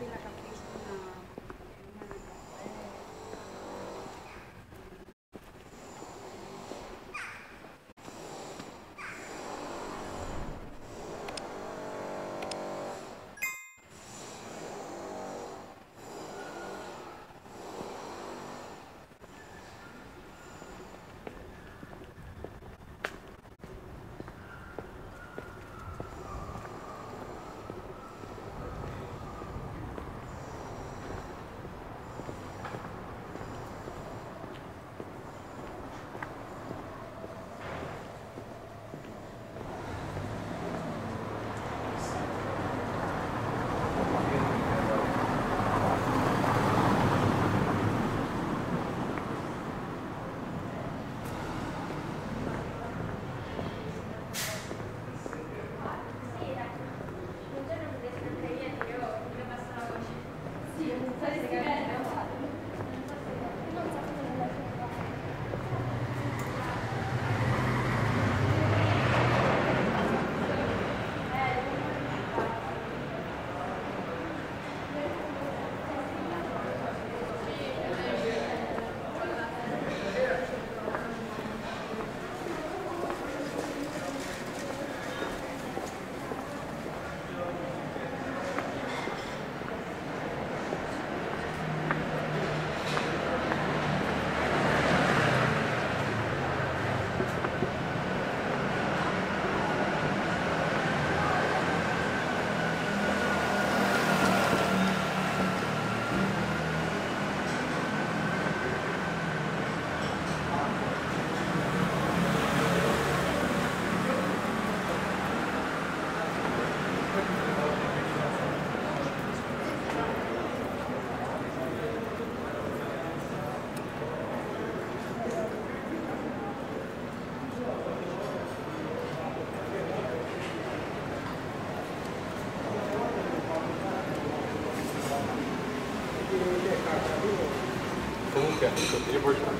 de la campaña. Или больше?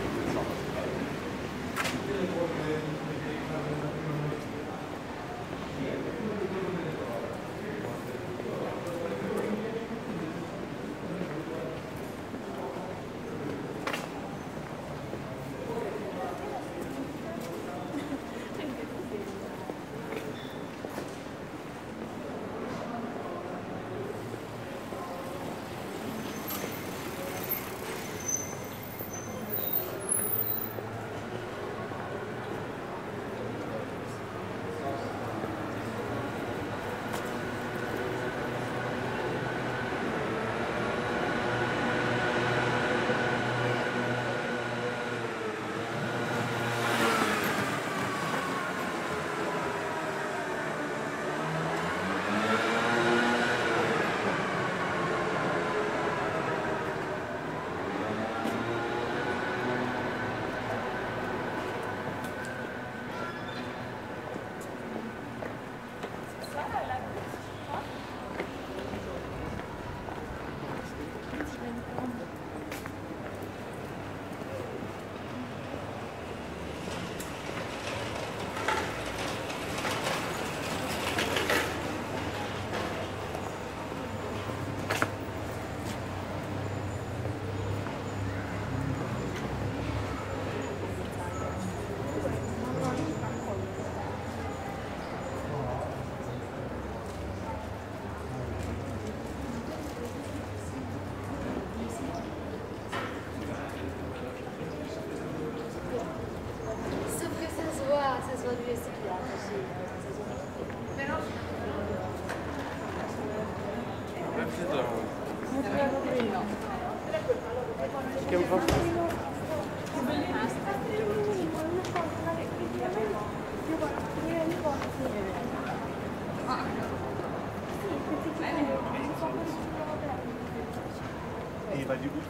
pas du goût.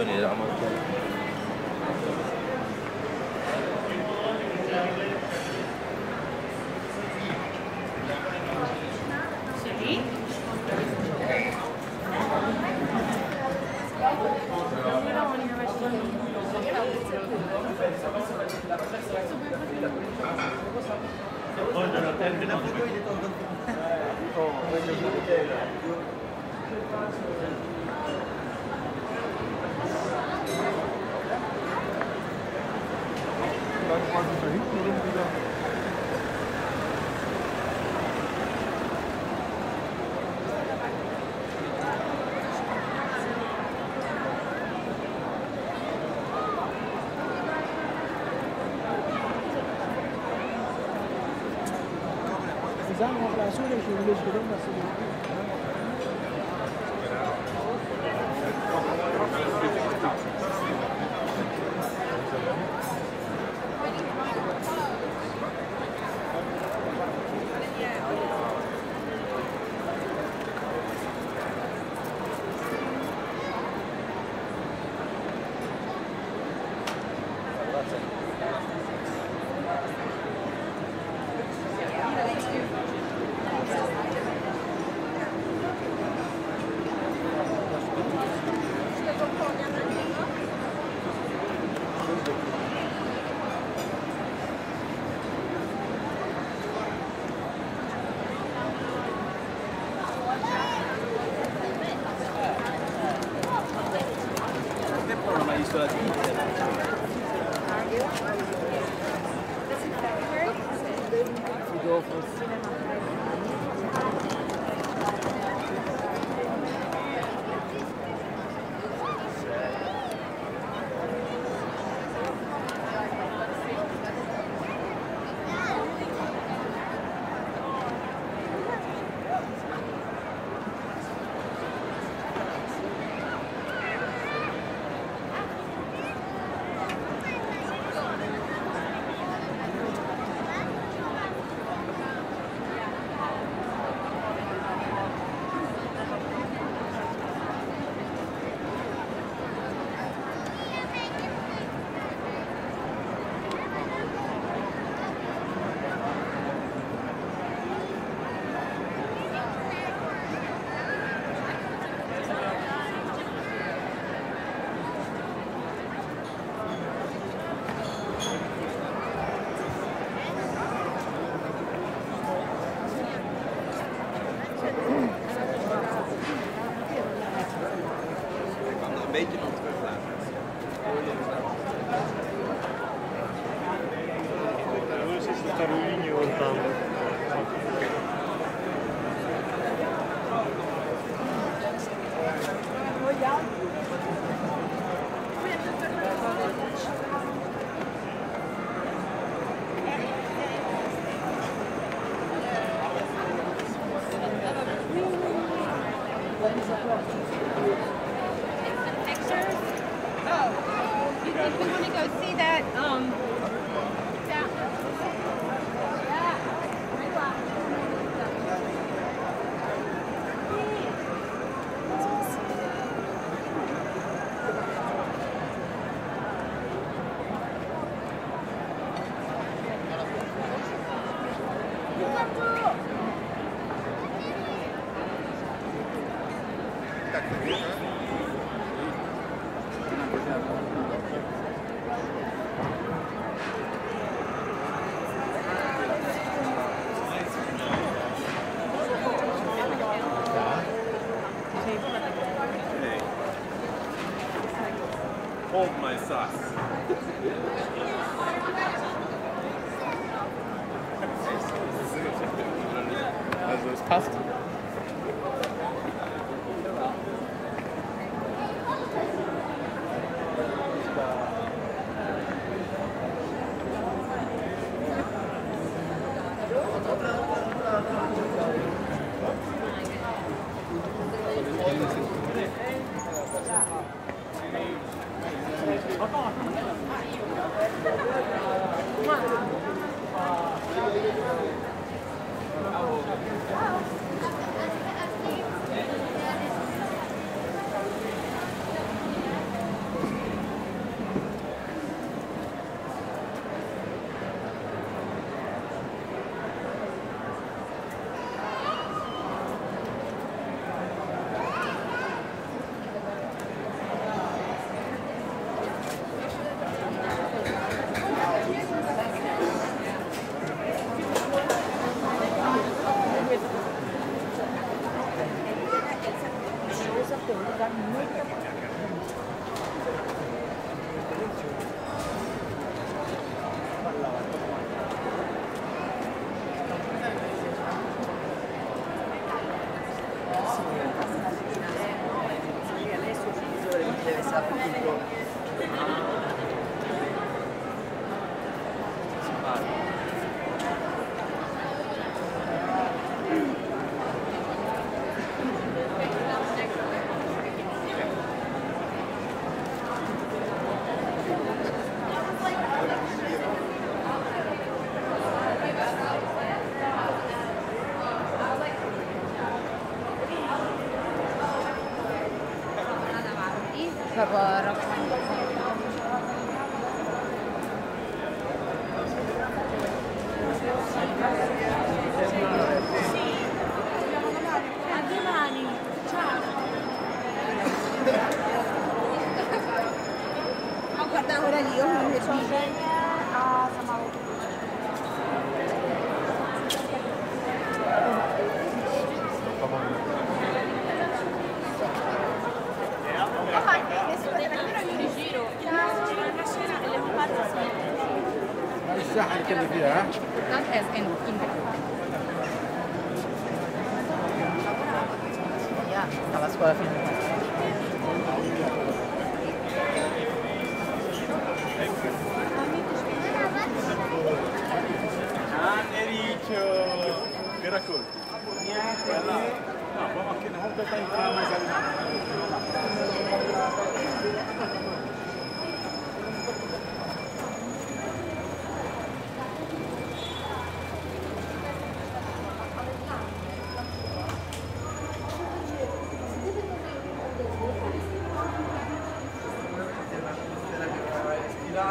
individually عملت Dann quasi da hinten rum wieder. Sagen will nicht gedacht, dass du passt.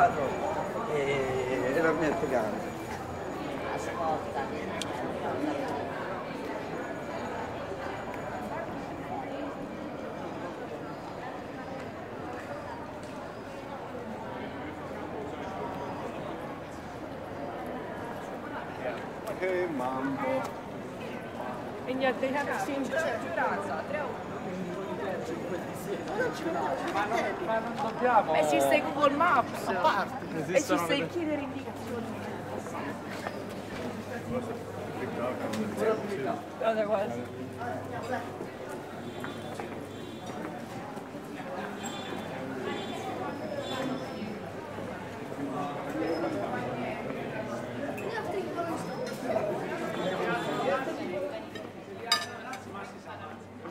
stato e è mia grande. Che mambo! E a te, sì, in ma non, ma non dobbiamo... Esiste Google Maps. A parte. Esistono Esiste il chiedere indicazioni. Guarda quasi.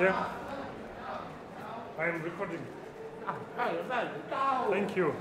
Yeah. I am recording. Ah! Thank you.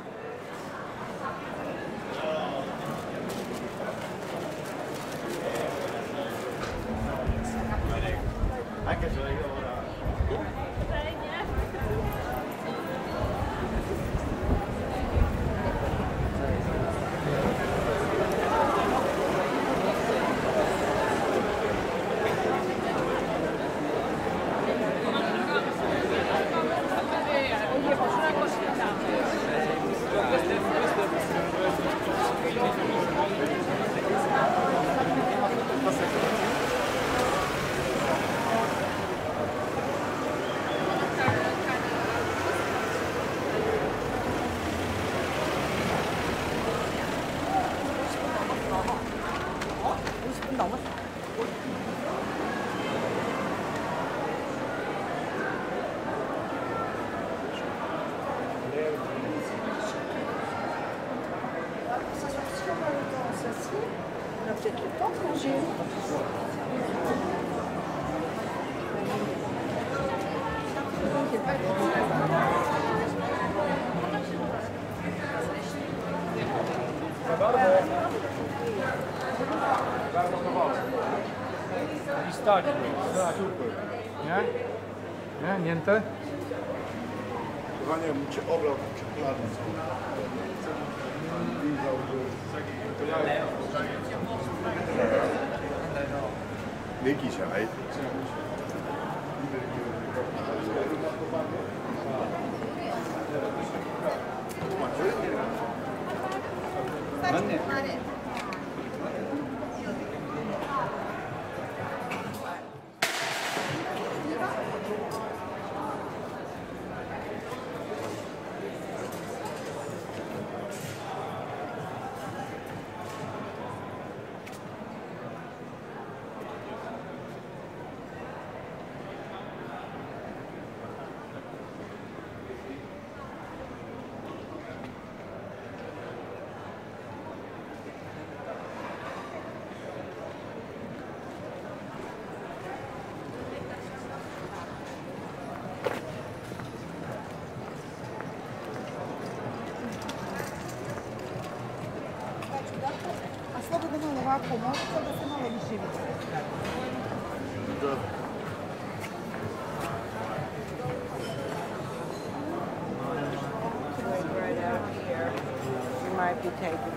ネギじゃい。da se malo Right out here, you might be taken.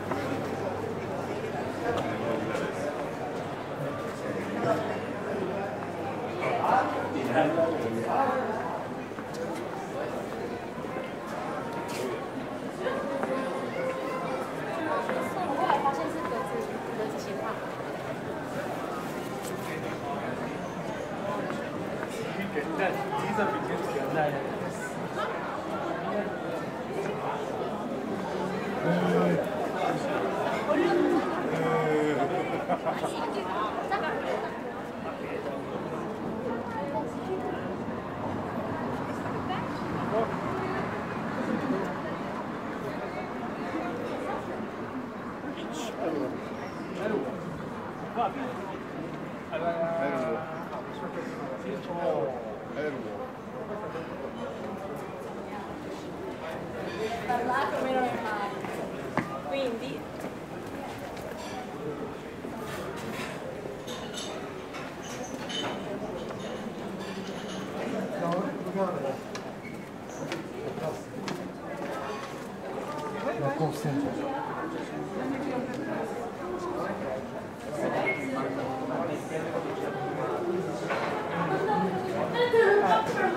行してるじゃん。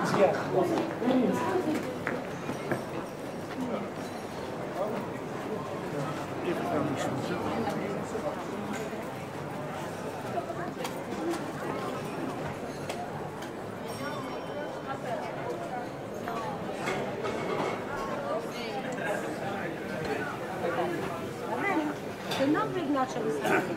次は。Show me.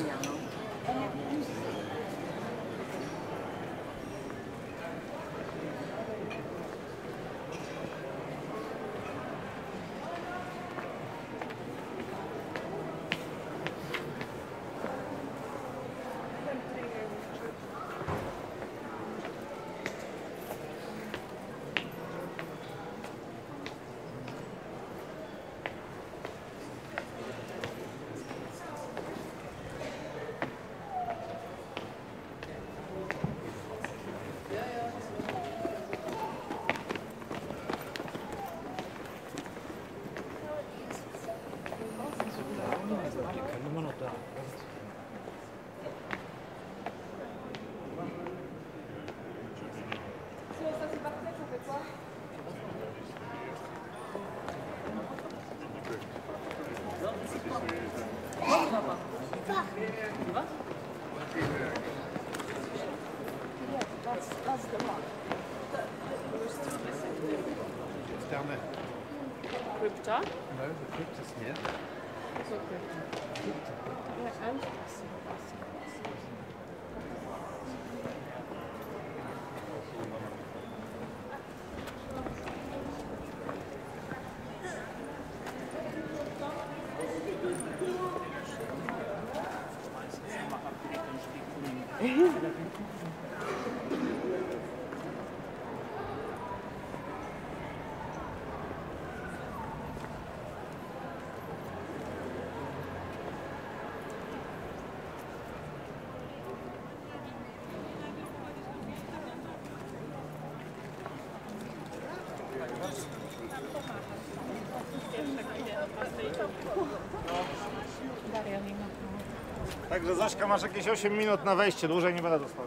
Mm-hmm. Także Zośka masz jakieś 8 minut na wejście, dłużej nie będę dostał.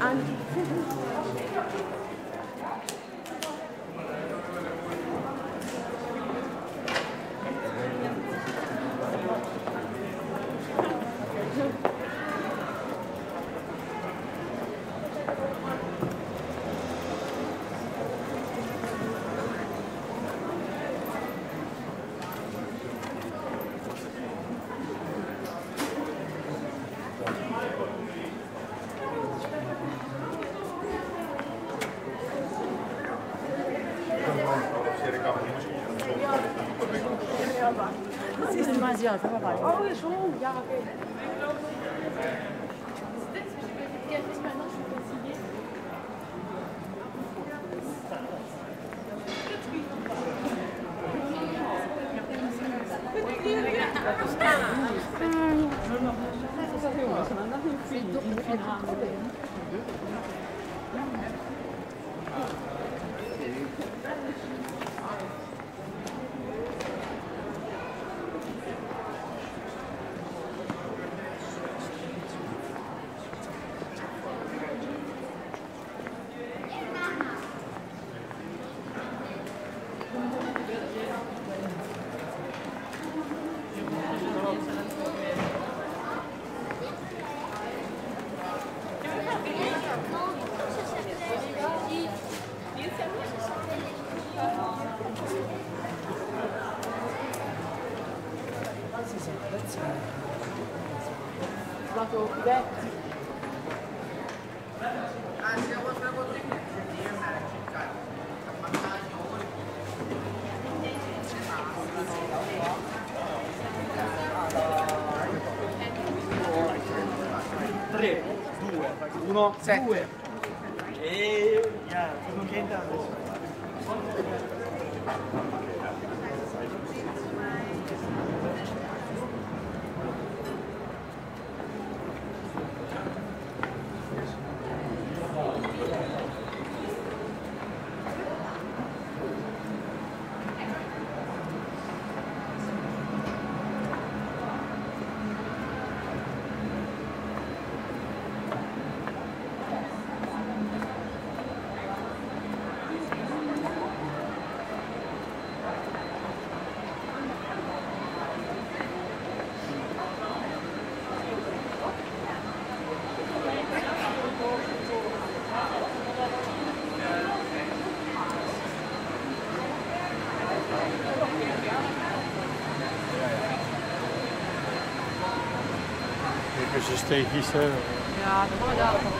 I'm always 谁 stay here. Yeah,